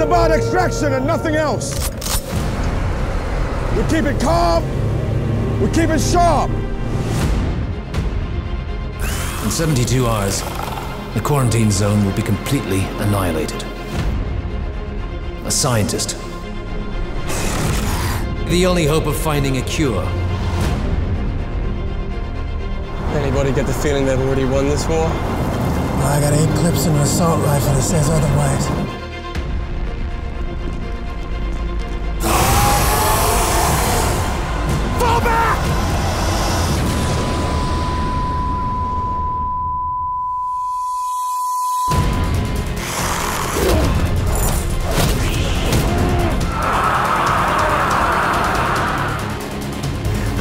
extraction and nothing else. We keep it calm. We keep it sharp. In 72 hours, the quarantine zone will be completely annihilated. A scientist. The only hope of finding a cure. Anybody get the feeling they've already won this war? I got eight clips in an assault rifle that says otherwise.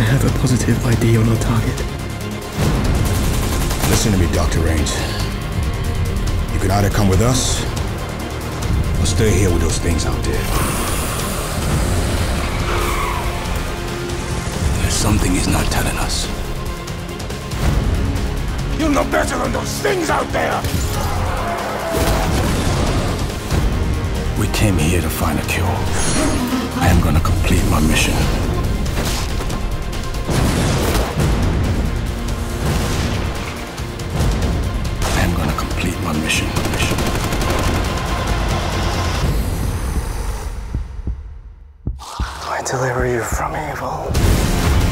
I have a positive ID on our target. Listen to me, Dr. Rains. You can either come with us or stay here with those things out there. There's something he's not telling us. You'll know better than those things out there! We came here to find a cure. I am gonna complete my mission. My mission. mission. I deliver you from evil.